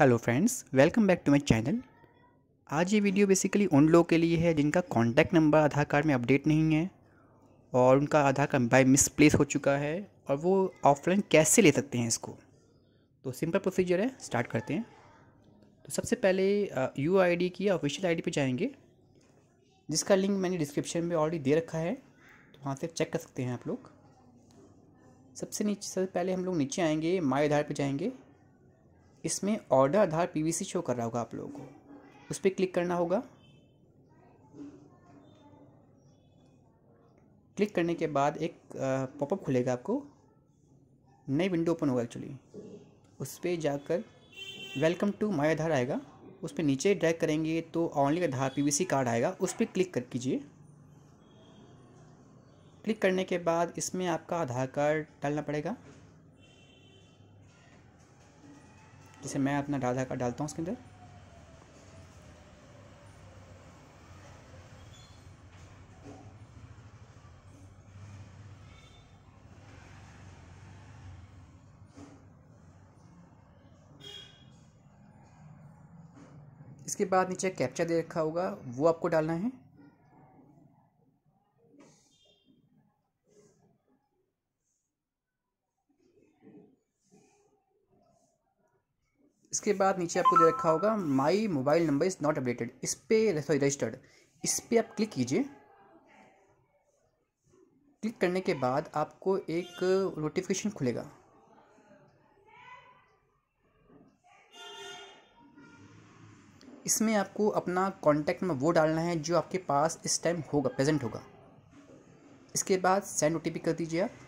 Hello friends welcome back to my channel आज ये video basically उन लोगों के लिए है जिनका कॉन्टैक्ट नंबर आधार कार्ड में अपडेट नहीं है और उनका आधार कार्ड बाय मिसप्लेस हो चुका है और वो ऑफलाइन कैसे ले सकते हैं इसको? तो सिंपल प्रोसीजर है स्टार्ट करते हैं। तो सबसे पहले यू आई की ऑफिशियल आई पे जाएँगे, जिसका लिंक मैंने डिस्क्रिप्शन में ऑलरेडी दे रखा है। तो वहाँ से चेक कर सकते हैं आप लोग। सबसे नीचे, सबसे पहले हम लोग नीचे आएँगे माई आधार पर जाएँगे। इसमें ऑर्डर आधार पीवीसी शो कर रहा होगा आप लोगों को। उस पर क्लिक करना होगा। क्लिक करने के बाद एक पॉपअप खुलेगा आपको। नई विंडो ओपन होगा एक्चुअली उस पर जाकर वेलकम टू माई आधार आएगा। उस पर नीचे ड्रैग करेंगे तो ऑनली आधार पीवीसी कार्ड आएगा। उस पर क्लिक कर कीजिए। क्लिक करने के बाद इसमें आपका आधार कार्ड डालना पड़ेगा। जैसे मैं अपना आधार कार्ड डालता हूँ उसके अंदर। इसके बाद नीचे कैप्चा दे रखा होगा, वो आपको डालना है। इसके बाद नीचे आपको दे रखा होगा my mobile number is not updated इस पर सॉरी रजिस्टर्ड इस पर आप क्लिक कीजिए। क्लिक करने के बाद आपको एक नोटिफिकेशन खुलेगा। इसमें आपको अपना कॉन्टैक्ट नंबर वो डालना है जो आपके पास इस टाइम होगा प्रेजेंट होगा। इसके बाद सेंड ओटीपी कर दीजिए आप।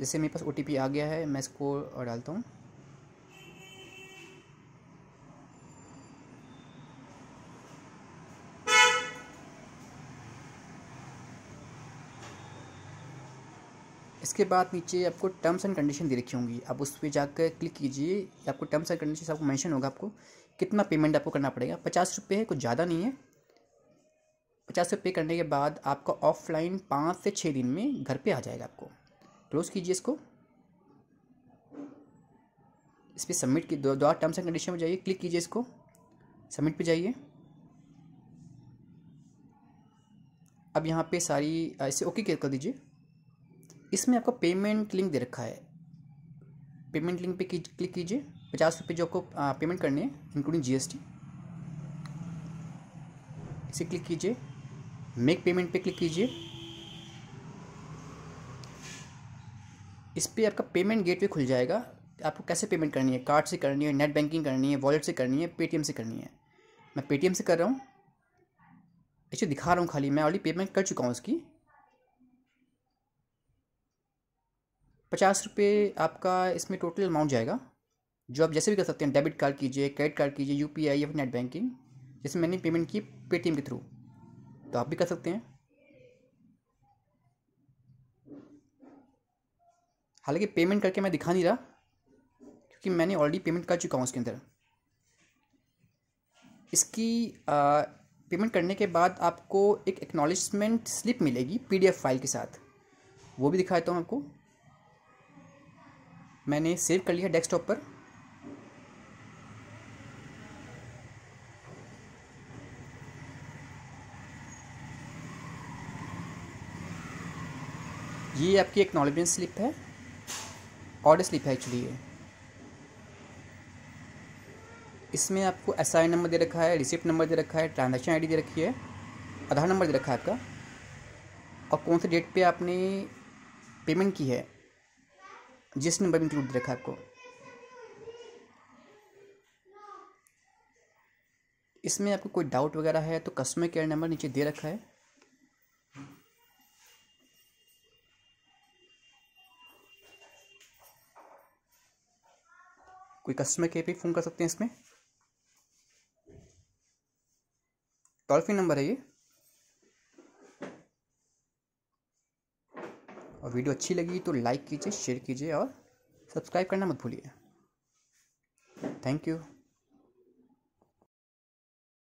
जैसे मेरे पास ओटीपी आ गया है, मैं इसको डालता हूँ। इसके बाद नीचे आपको टर्म्स एंड कंडीशन दे रखी होंगी। आप उस पर जाकर क्लिक कीजिए, आपको टर्म्स एंड कंडीशन आपको मेंशन होगा आपको, कितना पेमेंट आपको करना पड़ेगा। पचास रुपये है, कुछ ज़्यादा नहीं है। पचास रुपये करने के बाद आपका ऑफलाइन पाँच से छः दिन में घर पे आ जाएगा आपको। क्लोज कीजिए इसको। इस पर सबमिट की, दो टर्म्स एंड कंडीशन में जाइए क्लिक कीजिए इसको। सबमिट पे जाइए। अब यहाँ पे सारी ऐसे ओके कर दीजिए। इसमें आपको पेमेंट लिंक दे रखा है। पेमेंट लिंक पे क्लिक कीजिए। पचास रुपये जो आपको पेमेंट करनी है इंक्लूडिंग जीएसटी इसे क्लिक कीजिए। मेक पेमेंट पे क्लिक कीजिए। इस पर आपका पेमेंट गेटवे खुल जाएगा। आपको कैसे पेमेंट करनी है? कार्ड से करनी है नेट बैंकिंग करनी है वॉलेट से करनी है पेटीएम से करनी है। मैं पेटीएम से कर रहा हूँ। इसे दिखा रहा हूँ खाली। मैं ऑलरेडी पेमेंट कर चुका हूँ उसकी। पचास रुपये आपका इसमें टोटल अमाउंट जाएगा। जो आप जैसे भी कर सकते हैं डेबिट कार्ड कीजिए क्रेडिट कार्ड कीजिए यू पी आई या फिर नेट बैंकिंग जैसे मैंने पेमेंट की पेटीएम के थ्रू तो आप भी कर सकते हैं। हालाँकि पेमेंट करके मैं दिखा नहीं रहा क्योंकि मैंने ऑलरेडी पेमेंट कर चुका हूँ उसके अंदर। इसकी आ, पेमेंट करने के बाद आपको एक एक्नॉलेजमेंट स्लिप मिलेगी पीडीएफ फ़ाइल के साथ। वो भी दिखाता हूँ आपको। मैंने सेव कर लिया डेस्कटॉप पर। ये आपकी एक्नॉलेजमेंट स्लिप है। ऑर्डर स्लिप है एक्चुअली ये। इसमें आपको एस आई नंबर दे रखा है रिसिप्ट नंबर दे रखा है ट्रांजेक्शन आईडी दे रखी है, आधार नंबर दे रखा है आपका। और कौन से डेट पे आपने पेमेंट की है, जिस नंबर में इंक्लूड दे रखा है आपको। इसमें आपको कोई डाउट वगैरह है तो कस्टमर केयर नंबर नीचे दे रखा है। कोई कस्टमर केयर पे फ़ोन कर सकते हैं इसमें? टोल फ्री नंबर है ये। और वीडियो अच्छी लगी तो लाइक कीजिए शेयर कीजिए और सब्सक्राइब करना मत भूलिए। Thank you